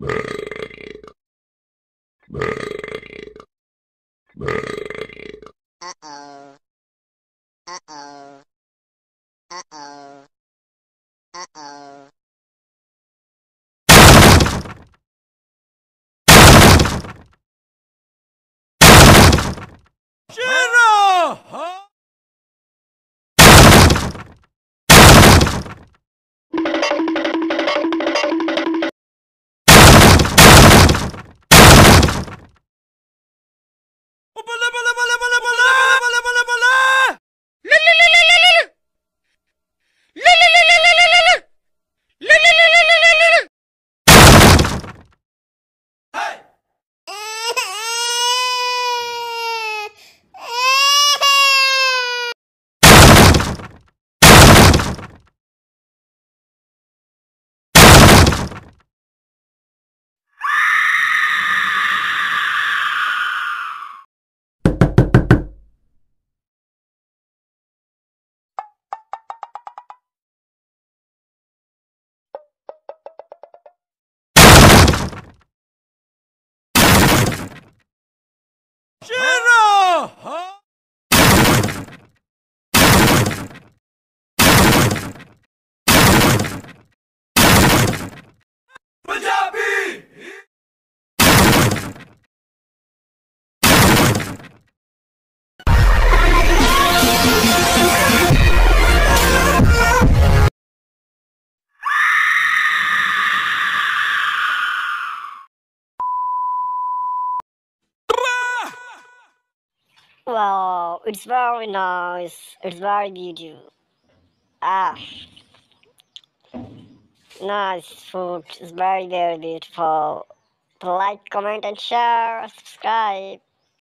Uh-oh. Uh-oh. Uh-oh. Uh-oh. Shira! Wow, it's very nice. It's very beautiful. Ah, nice food. It's very, very beautiful. Like, comment, and share. Subscribe.